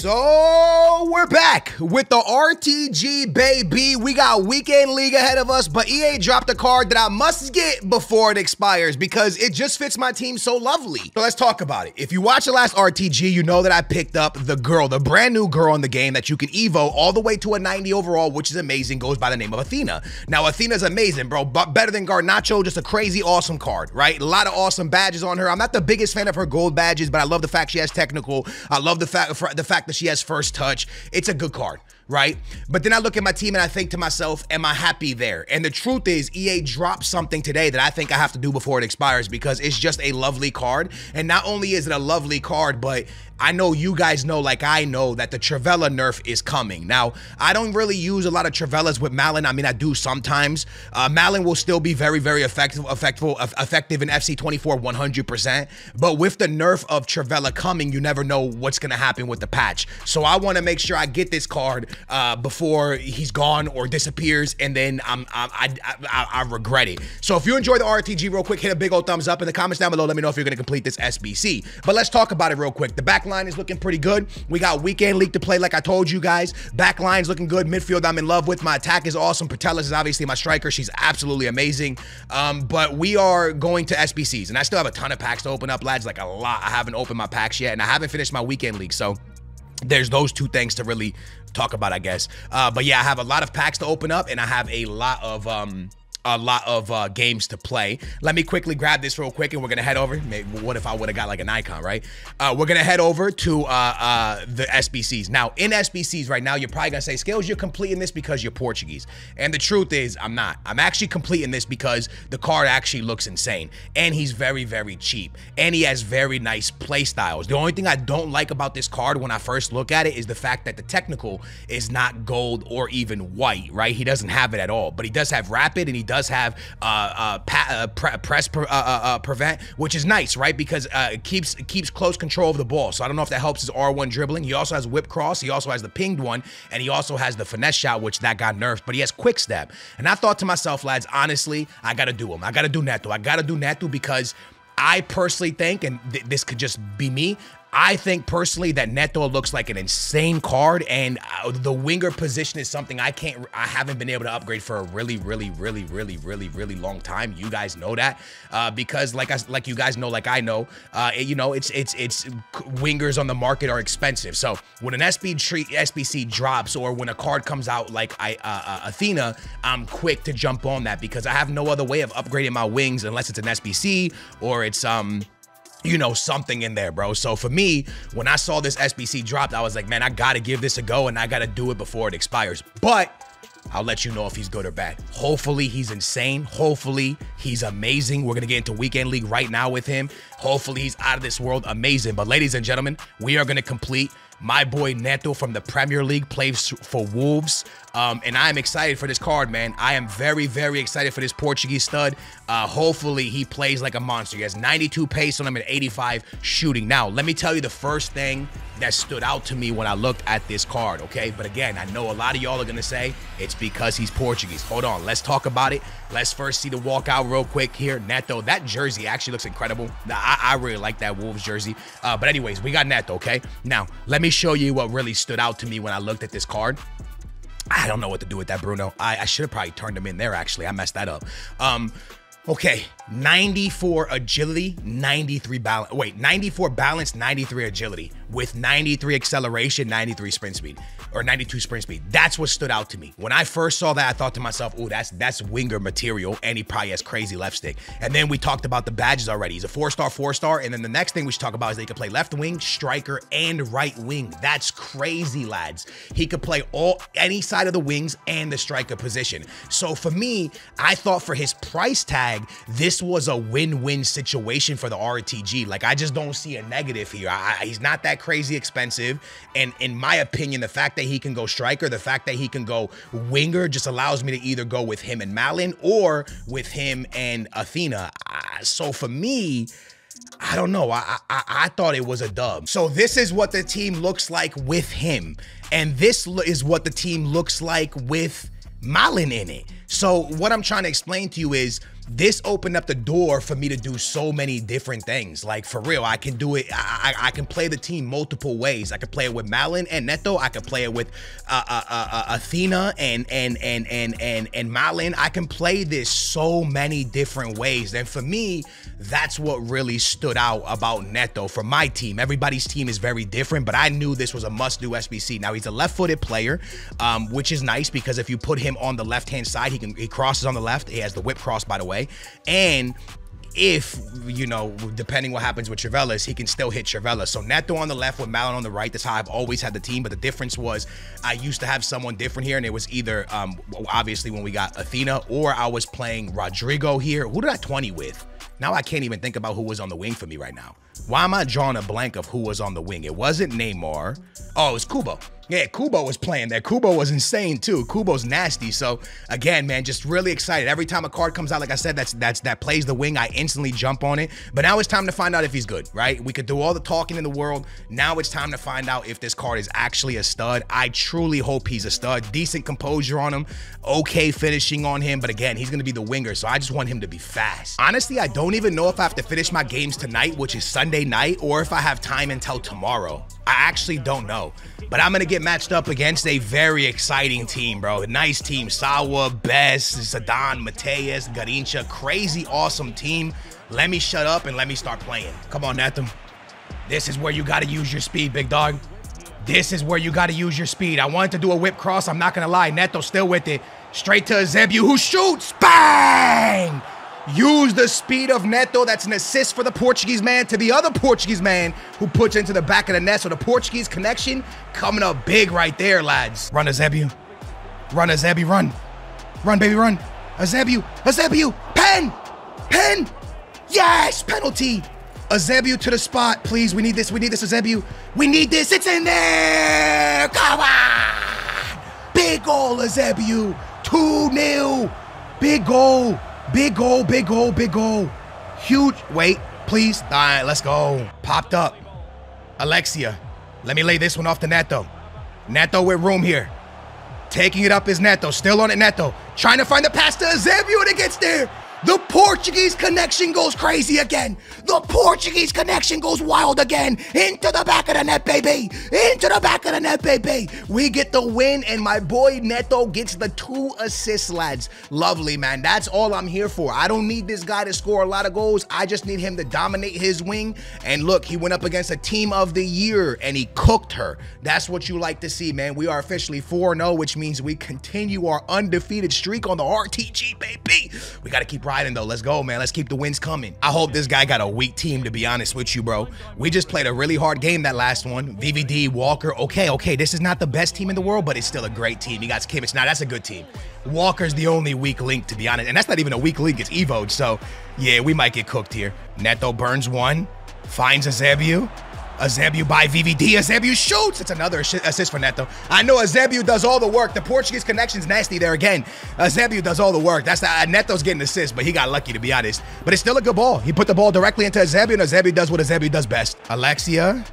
So we're back with the RTG baby. We got weekend league ahead of us, but EA dropped a card that I must get before it expires because it just fits my team so lovely. So let's talk about it. If you watch the last RTG, you know that I picked up the girl, the brand new girl in the game that you can evo all the way to a 90 overall, which is amazing. Goes by the name of Athena. Now Athena's amazing, bro, but better than Garnacho. Just a crazy awesome card, right? A lot of awesome badges on her. I'm not the biggest fan of her gold badges, but I love the fact she has technical. I love the fact the fact that she has first touch. It's a good card right? But then I look at my team and I think to myself, am I happy there? And the truth is, EA dropped something today that I think I have to do before it expires because it's just a lovely card. And not only is it a lovely card, but I know you guys know, like I know, that the Trivela nerf is coming. Now, I don't really use a lot of Trivelas with Malen. I mean, I do sometimes. Uh, Malen will still be very, very effective, effective, effective in FC24 100%. But with the nerf of Trivela coming, you never know what's going to happen with the patch. So I want to make sure I get this card uh, before he's gone or disappears, and then I'm, I, I, I, I regret it. So if you enjoy the RTG real quick, hit a big old thumbs up in the comments down below. Let me know if you're going to complete this SBC. But let's talk about it real quick. The back line is looking pretty good. We got weekend league to play, like I told you guys. Back line's looking good. Midfield, I'm in love with. My attack is awesome. Putellas is obviously my striker. She's absolutely amazing. Um, but we are going to SBCs, and I still have a ton of packs to open up, lads. Like a lot. I haven't opened my packs yet, and I haven't finished my weekend league. So there's those two things to really talk about, I guess. Uh, but yeah, I have a lot of packs to open up, and I have a lot of um, a lot of uh, games to play. Let me quickly grab this real quick and we're going to head over. Maybe, what if I would have got like an icon, right? Uh, we're going to head over to uh, uh the SBCs. Now, in SBCs right now, you're probably going to say, Skillz, you're completing this because you're Portuguese. And the truth is, I'm not. I'm actually completing this because the card actually looks insane. And he's very, very cheap. And he has very nice play styles. The only thing I don't like about this card when I first look at it is the fact that the technical is not gold or even white, right? He doesn't have it at all. But he does have rapid and he does does have uh, uh, uh pre press pre uh, uh, prevent, which is nice, right? Because it keeps it keeps close control of the ball. So I don't know if that helps his R1 dribbling. He also has whip cross. He also has the pinged one, and he also has the finesse shot, which that got nerfed. But he has quick step. And I thought to myself, lads, honestly, I gotta do him. I gotta do Neto. I gotta do Neto because I personally think, and th this could just be me, I think personally that Neto looks like an insane card, and uh, the winger position is something I can't, I haven't been able to upgrade for a really, really, really, really, really, really long time. You guys know that uh, because, like I, like you guys know, like I know, uh, it, you know, it's it's it's wingers on the market are expensive. So when an SB tree, SBC drops, or when a card comes out like I uh, uh, Athena, I'm quick to jump on that because I have no other way of upgrading my wings unless it's an SBC or it's um you know, something in there, bro. So for me, when I saw this SBC dropped, I was like, man, I gotta give this a go and I gotta do it before it expires. But I'll let you know if he's good or bad. Hopefully he's insane. Hopefully he's amazing. We're to get into weekend league right now with him. Hopefully he's out of this world amazing. But ladies and gentlemen, we are to complete my boy Neto from the Premier League plays for Wolves. Um, and I am excited for this card, man. I am very, very excited for this Portuguese stud. Uh, hopefully, he plays like a monster. He has 92 pace on him and 85 shooting. Now, let me tell you the first thing that stood out to me when I looked at this card, okay? But again, I know a lot of y'all are going to say it's because he's Portuguese. Hold on. Let's talk about it. Let's first see the walkout real quick here. Neto, that jersey actually looks incredible. I, I really like that Wolves jersey. Uh, but anyways, we got Neto, okay? Now, let me show you what really stood out to me when I looked at this card. I don't know what to do with that, Bruno. I, I should have probably turned him in there, actually. I messed that up. Um, Okay, 94 agility, 93 balance. Wait, 94 balance, 93 agility with 93 acceleration, 93 sprint speed or 92 sprint speed. That's what stood out to me. When I first saw that, I thought to myself, oh, that's that's winger material, and he probably has crazy left stick. And then we talked about the badges already. He's a four-star, four-star. And then the next thing we should talk about is they could play left wing, striker, and right wing. That's crazy, lads. He could play all any side of the wings and the striker position. So for me, I thought for his price tag, this was a win-win situation for the RTG. Like I just don't see a negative here. I, he's not that crazy expensive. And in my opinion, the fact that he can go striker, the fact that he can go winger just allows me to either go with him and Malen or with him and Athena. So for me, I don't know. I, I, I thought it was a dub. So this is what the team looks like with him, and this is what the team looks like with Malen in it. So what I'm trying to explain to you is this opened up the door for me to do so many different things. Like for real, I can do it. I, I, can play the team multiple ways. I could play it with Malen and Neto. I could play it with uh, uh, uh, uh, Athena and and and and and and Malen. I can play this so many different ways. And for me, that's what really stood out about Neto for my team. Everybody's team is very different, but I knew this was a must-do SBC. Now he's a left-footed player, um, which is nice because if you put him on the left-hand side, he can he crosses on the left. He has the whip cross, by the way way. And if, you know, depending what happens with Trivelas, he can still hit Trivelas. So Neto on the left with Malen on the right. That's how I've always had the team. But the difference was I used to have someone different here. And it was either, um, obviously, when we got Athena, or I was playing Rodrigo here. Who did I 20 with? Now I can't even think about who was on the wing for me right now. Why am I drawing a blank of who was on the wing? It wasn't Neymar. Oh, it was Kubo. Yeah, Kubo was playing there. Kubo was insane too. Kubo's nasty. So again, man, just really excited. Every time a card comes out, like I said, that's that's that plays the wing, I instantly jump on it. But now it's time to find out if he's good, right? We could do all the talking in the world. Now it's time to find out if this card is actually a stud. I truly hope he's a stud. Decent composure on him, okay finishing on him. But again, he's gonna be the winger, so I just want him to be fast. Honestly, I don't even know if I have to finish my games tonight, which is Sunday night, or if I have time until tomorrow. I actually don't know. But I'm going to get matched up against a very exciting team, bro. Nice team. Sawa, Best, Zidane, Matthäus, Garrincha. Crazy, awesome team. Let me shut up and let me start playing. Come on, Natham. This is where you got to use your speed, big dog. This is where you got to use your speed. I wanted to do a whip cross. I'm not going to lie. Neto still with it. Straight to Zebu, who shoots. Bang! Use the speed of Neto. That's an assist for the Portuguese man to the other Portuguese man who puts into the back of the net. So the Portuguese connection coming up big right there, lads. Run Azebu. Run Azebu, run. Run, baby, run. Azebu, Azebu, pen, pen. Yes, penalty. Azebu to the spot, please. We need this. We need this, Azebu. We need this. It's in there. Come on. Big goal, Azebu. 2 0. Big goal. Big goal, big goal, big goal. Huge. Wait, please. All right, let's go. Popped up. Alexia. Let me lay this one off to Neto. Neto with room here. Taking it up is Neto. Still on it, Neto. Trying to find the pass to Eusebio and it gets there. The Portuguese connection goes crazy again. The Portuguese connection goes wild again. Into the back of the net, baby. Into the back of the net, baby. We get the win, and my boy Neto gets the two assists, lads. Lovely, man. That's all I'm here for. I don't need this guy to score a lot of goals. I just need him to dominate his wing. And look, he went up against a team of the year, and he cooked her. That's what you like to see, man. We are officially 4-0, which means we continue our undefeated streak on the RTG, baby. We got to keep riding though. Let's go, man. Let's keep the wins coming. I hope this guy got a weak team, to be honest with you, bro. We just played a really hard game that last one. VVD, Walker. Okay, okay. This is not the best team in the world, but it's still a great team. You got Kimmich. Now, that's a good team. Walker's the only weak link, to be honest. And that's not even a weak link. It's Evo. So, yeah, we might get cooked here. Neto burns one. Finds a Zebu. Azebu by VVD. Azebu shoots. It's another assist for Neto. I know Azebu does all the work. The Portuguese connection's nasty there again. Azebu does all the work. That's the, uh, Neto's getting assist, but he got lucky to be honest. But it's still a good ball. He put the ball directly into Azebu, and Azebu does what Azebu does best. Alexia.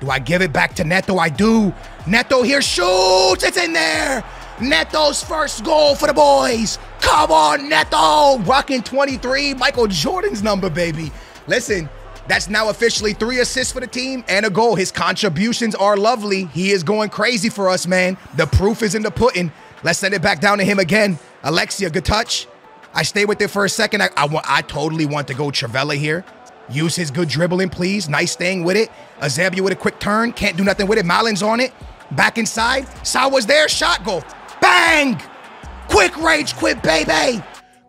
Do I give it back to Neto? I do. Neto here shoots. It's in there. Neto's first goal for the boys. Come on, Neto. Rocking 23. Michael Jordan's number, baby. Listen, that's now officially three assists for the team and a goal. His contributions are lovely. He is going crazy for us, man. The proof is in the pudding. Let's send it back down to him again. Alexia, good touch. I stay with it for a second. I, I, I totally want to go Trivela here. Use his good dribbling, please. Nice staying with it. Eusebio with a quick turn. Can't do nothing with it. Malen's on it. Back inside. Sawa's there. Shot goal. Bang! Quick rage quit, baby.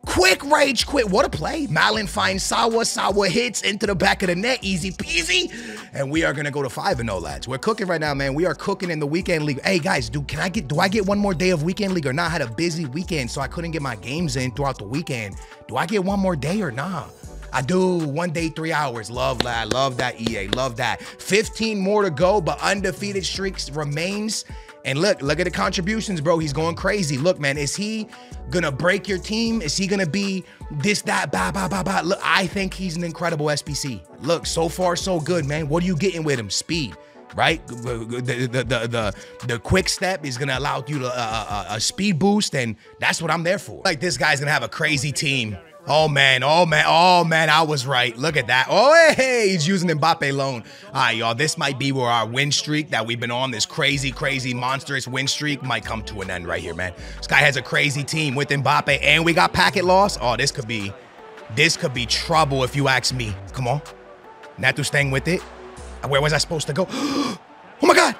Quick rage quit. What a play. Malen finds Sawa. Sawa hits into the back of the net. Easy peasy. And we are going to go to 5 and 0, lads. We're cooking right now, man. We are cooking in the weekend league. Hey, guys, do can I get do I get one more day of weekend league or not? I had a busy weekend, so I couldn't get my games in throughout the weekend. Do I get one more day or not? I do one day, three hours. Love that. Love that EA. Love that. 15 more to go, but undefeated streaks remains. And look, look at the contributions, bro. He's going crazy. Look, man, is he gonna break your team? Is he gonna be this, that, ba, ba, ba, ba? Look, I think he's an incredible SBC. Look, so far, so good, man. What are you getting with him? Speed right? The, the, the, the, quick step is gonna allow you to, uh, a, uh, uh, a speed boost, and that's what I'm there for. Like this guy's gonna have a crazy team. Oh man, oh man, oh man, I was right. Look at that. Oh hey, he's using Mbappe loan. All right, y'all, this might be where our win streak that we've been on, this crazy, crazy, monstrous win streak, might come to an end right here, man. This guy has a crazy team with Mbappe, and we got packet loss. Oh, this could be, this could be trouble if you ask me. Come on, Neto staying with it. Where was I supposed to go? oh my God.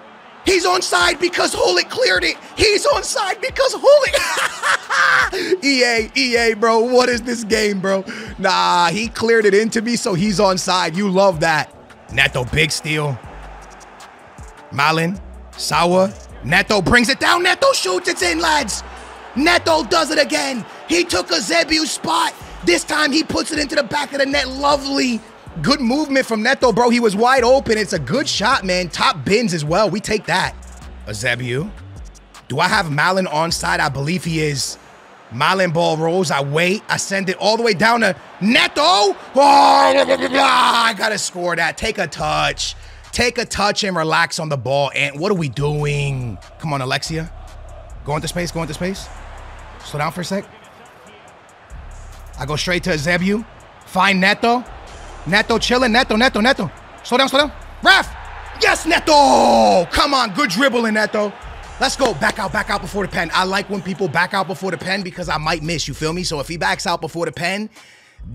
He's on side because Gullit cleared it. He's on side because Gullit. EA, EA, bro. What is this game, bro? Nah, he cleared it into me, so he's on side. You love that. Neto, big steal. Malen, Sawa. Neto brings it down. Neto shoots. It's in, lads. Neto does it again. He took a Zebu spot. This time he puts it into the back of the net. Lovely. Good movement from Neto, bro. He was wide open. It's a good shot, man. Top bins as well. We take that. Eusebio. Do I have Malen on side? I believe he is. Malen ball rolls. I wait. I send it all the way down to Neto. Oh, I got to score that. Take a touch. Take a touch and relax on the ball. And what are we doing? Come on, Alexia. Go into space. Go into space. Slow down for a sec. I go straight to Eusebio. Find Neto. Neto chilling. Neto, Neto, Neto. Slow down, slow down. Ref. Yes, Neto. Come on. Good dribbling, Neto. Let's go. Back out, back out before the pen. I like when people back out before the pen because I might miss. You feel me? So if he backs out before the pen,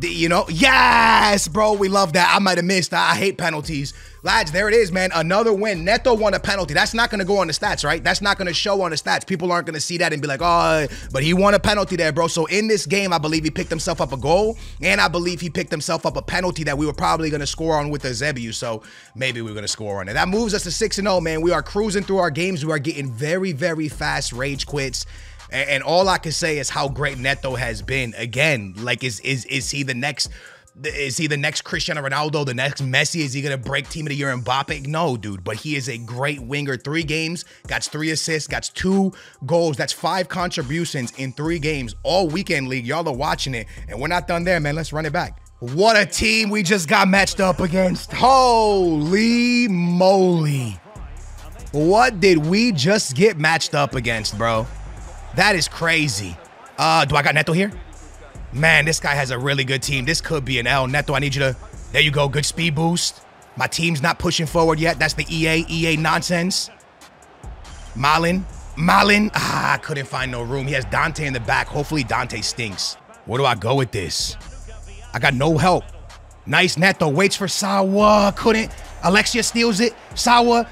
you know, yes, bro, we love that. I might have missed. I hate penalties. Lads, there it is, man. Another win. Neto won a penalty. That's not going to go on the stats, right? That's not going to show on the stats. People aren't going to see that and be like, oh, but he won a penalty there, bro. So in this game, I believe he picked himself up a goal, and I believe he picked himself up a penalty that we were probably going to score on with the Zebu. So maybe we are going to score on it. That moves us to 6 0, man. We are cruising through our games. We are getting very, very fast rage quits. And, all I can say is how great Neto has been. Again, like is is is he the next is he the next Cristiano Ronaldo, the next Messi? Is he gonna break team of the year Mbappe? No, dude. But he is a great winger. Three games, got three assists, got two goals. That's five contributions in three games all weekend league. Y'all are watching it, and we're not done there, man. Let's run it back. What a team we just got matched up against. Holy moly. What did we just get matched up against, bro? That is crazy. Uh, do I got Neto here? Man, this guy has a really good team. This could be an L. Neto, I need you to... There you go. Good speed boost. My team's not pushing forward yet. That's the EA. EA nonsense. Malen. Malen. Ah, I couldn't find no room. He has Dante in the back. Hopefully Dante stinks. Where do I go with this? I got no help. Nice Neto. Waits for Sawa. Couldn't. Alexia steals it. Sawa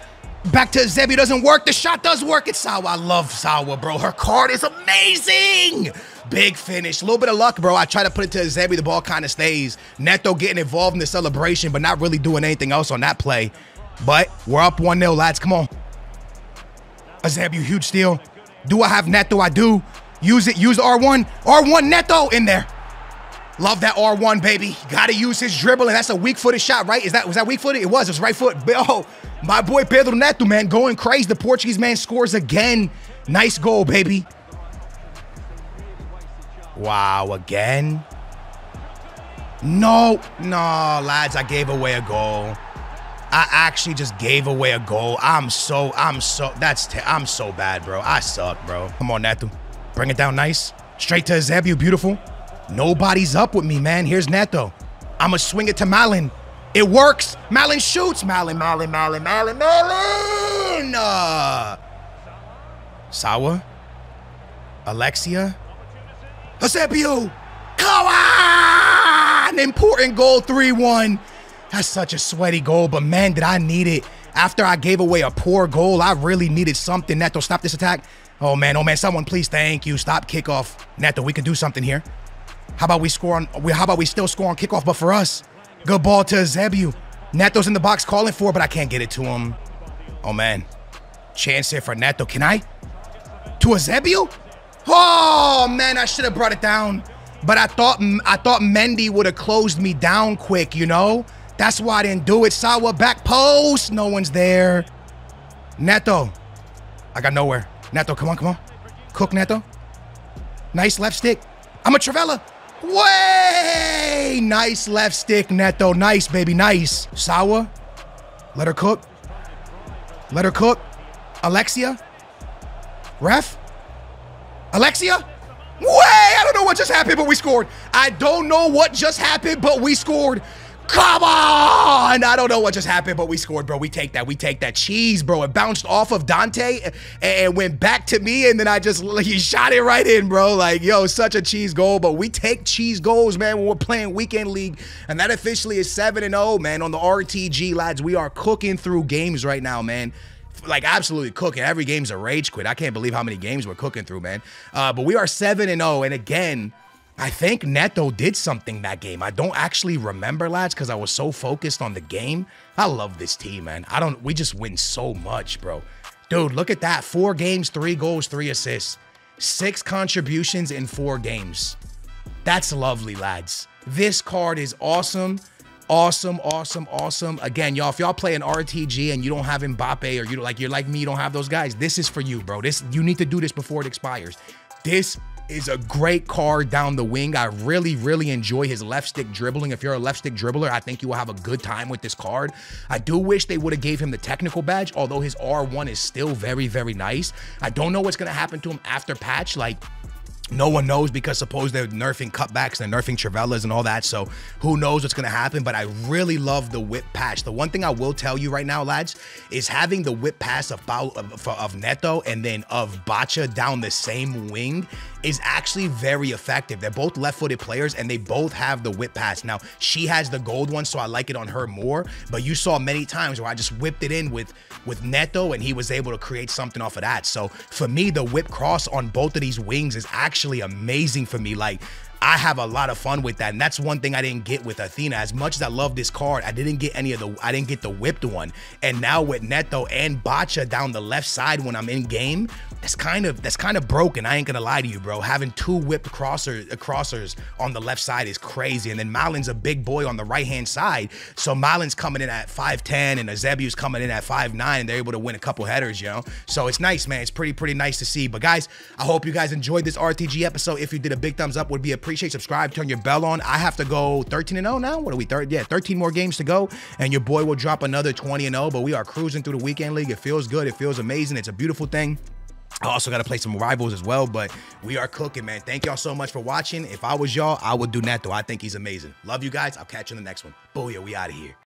Back to Zebi doesn't work. The shot does work. It's Sawa. I love Sawa, bro. Her card is amazing. Big finish. A little bit of luck, bro. I try to put it to Zebi. The ball kind of stays. Neto getting involved in the celebration, but not really doing anything else on that play. But we're up 1-0, lads. Come on. Eusebio, huge steal. Do I have Neto? I do. Use it. Use R1. R1 Neto in there. Love that R1, baby. Gotta use his dribble, and that's a weak-footed shot, right? Is that was that weak-footed? It was. It was right foot. Oh, my boy Pedro Neto, man, going crazy. The Portuguese man scores again. Nice goal, baby. Wow, again? No, no, lads, I gave away a goal. I actually just gave away a goal. I'm so, I'm so, that's, I'm so bad, bro. I suck, bro. Come on, Neto. Bring it down nice. Straight to Zebu, beautiful. Nobody's up with me, man. Here's Neto. I'ma swing it to Malen. It works. Malen shoots. Malen, Malen, Malen, Malen, Malen. Uh, Sawa. Alexia. Eusebio. Come on! Important goal 3-1. That's such a sweaty goal, but man, did I need it. After I gave away a poor goal, I really needed something. Neto, stop this attack. Oh man, oh man, someone please thank you. Stop kickoff. Neto, we can do something here. How about we score on, how about we still score on kickoff, but for us? Good ball to Zebu. Neto's in the box calling for but I can't get it to him. Oh, man. Chance here for Neto. Can I? To Eusebio? Oh, man, I should have brought it down. But I thought I thought Mendy would have closed me down quick, you know? That's why I didn't do it. Sawa back post. No one's there. Neto. I got nowhere. Neto, come on, come on. Cook Neto. Nice left stick. I'm a Trivela. Way! Nice left stick, Neto. Nice, baby. Nice. Sawa. Let her cook. Let her cook. Alexia. Ref. Alexia. Way! I don't know what just happened, but we scored. I don't know what just happened, but we scored. Come on! I don't know what just happened, but we scored, bro. We take that. We take that cheese, bro. It bounced off of Dante and went back to me, and then I just he shot it right in, bro. Like, yo, such a cheese goal. But we take cheese goals, man, when we're playing weekend league, and that officially is seven and zero, man. On the RTG, lads, we are cooking through games right now, man like absolutely cooking. Every game's a rage quit. I can't believe how many games we're cooking through, man. Uh, but we are 7 and 0 and again, I think Neto did something that game. I don't actually remember, lads, because I was so focused on the game. I love this team, man. I don't, we just win so much, bro. Dude, look at that. Four games, three goals, three assists, six contributions in four games. That's lovely, lads. This card is awesome. Awesome, awesome, awesome. Again, y'all, if y'all play an RTG and you don't have Mbappe or you like you're like me, you don't have those guys, this is for you, bro. This you need to do this before it expires. This is a great card down the wing. I really, really enjoy his left stick dribbling. If you're a left stick dribbler, I think you will have a good time with this card. I do wish they would have gave him the technical badge, although his R1 is still very, very nice. I don't know what's going to happen to him after patch. Like, no one knows because suppose they're nerfing cutbacks, they're nerfing Trivelas and all that. So who knows what's going to happen. But I really love the whip patch. The one thing I will tell you right now, lads, is having the whip pass of, of, of Neto and then of Bacha down the same wing is actually very effective. They're both left-footed players and they both have the whip pass. Now, she has the gold one, so I like it on her more, but you saw many times where I just whipped it in with, with Neto and he was able to create something off of that. So for me, the whip cross on both of these wings is actually amazing for me. Like, I have a lot of fun with that. And that's one thing I didn't get with Athena. As much as I love this card, I didn't get any of the, I didn't get the whipped one. And now with Neto and Bacha down the left side when I'm in game, that's kind of that's kind of broken. I ain't gonna lie to you, bro. Having two whipped crossers uh, crossers on the left side is crazy. And then Malen's a big boy on the right hand side. So Malen's coming in at 5'10 and Eusebio's coming in at 5'9 and they're able to win a couple headers, you know? So it's nice, man. It's pretty, pretty nice to see. But guys, I hope you guys enjoyed this RTG episode. If you did a big thumbs up, would be appreciated. Subscribe, turn your bell on. I have to go 13 and 0 now. What are we? Third? Yeah, 13 more games to go. And your boy will drop another 20 and 0. But we are cruising through the weekend league. It feels good. It feels amazing. It's a beautiful thing. I also got to play some rivals as well, but we are cooking, man. Thank y'all so much for watching. If I was y'all, I would do Neto. I think he's amazing. Love you guys. I'll catch you in the next one. Booyah, we out of here.